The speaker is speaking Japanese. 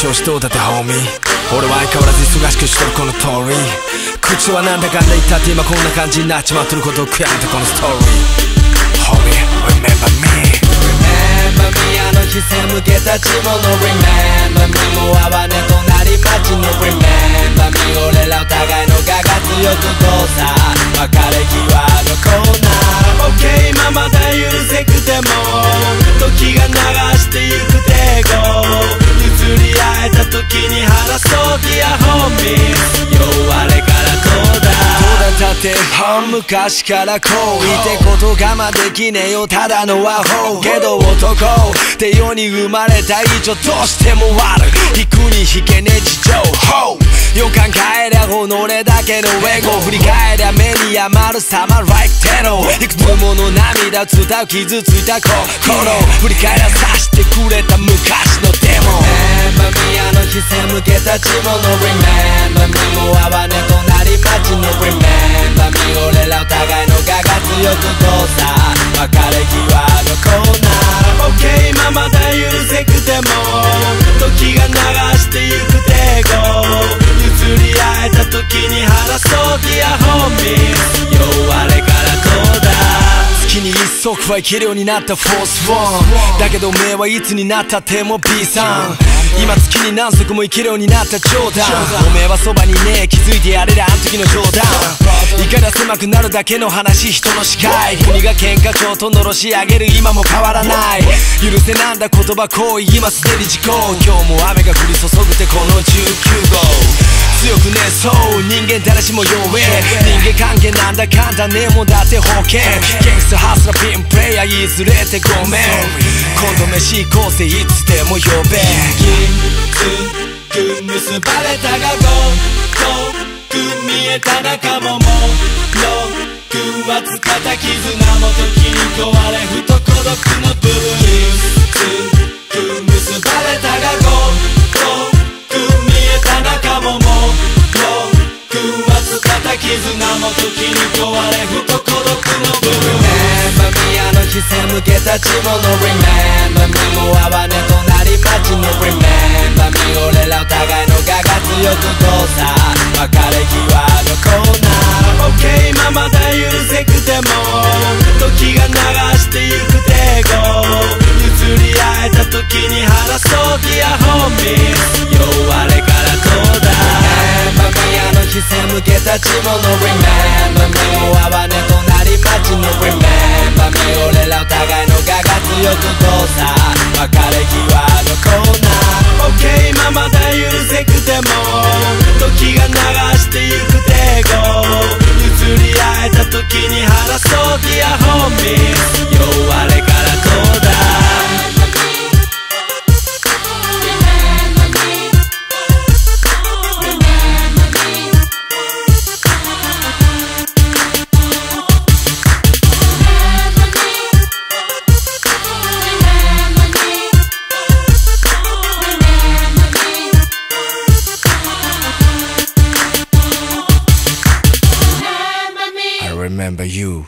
調子どうだってホーミー俺は相変わらず忙しくしてるこの通り。口はなんだかんだ言ったって今こんな感じになっちまってることを悔やんでこのストーリー Homie, remember me. Remember me あの日背向けたちもの。Remember me もう哀れ隣町合えた時に話そう Dear homie 弱れからこうだ。どうだって半昔からこう。いてこと我慢できねえよただのアホ。けど男って世に生まれた以上どうしても悪い。引くに引けねえ事情ほうよかん帰りゃ己だけのエゴ。振り返りゃ目に余る様 like テロいくつもの涙伝う傷ついた心。振り返りゃさしてくれた昔のデモ。たちもの Remember me もう哀れ隣町の Remember me. 俺らお互いの我が強く交差別れ際のコーナー OK 今まだ許せくても時が流してゆく抵抗譲り合えた時に話そう Dear homie. 弱れからこうだ月に一足は生きるようになったフォースワンだけどおめえはいつになったっても B さん今月に何足も生きるようになった冗談おめえはそばにねえ。気づいてやれりゃあん時の冗談いかだ狭くなるだけの話人の視界。国が喧嘩帳とのろし上げる。今も変わらない。許せなんだ言葉行為。今すでに時効。今日も雨が降り注ぐてこの19号。強くねそう。人間誰しも弱え。人間関係なんだかんだねもだって保険ゲンスハスラピンプレイヤーいずれてごめん。今度飯行こうぜ。いつでも呼べ。きつく結ばれたがごとく見えた仲間もよくはつかた絆も時に壊れふと孤独の部分きつく結ばれたがごとく見えた仲間もよくはつかた絆も時に壊れふと孤独の部分 Remember me あの日背向けたちもの Remember 視線向けたちもの Remember me もう哀れ隣町の Remember me 俺らお互いの我が強く交差。Remember you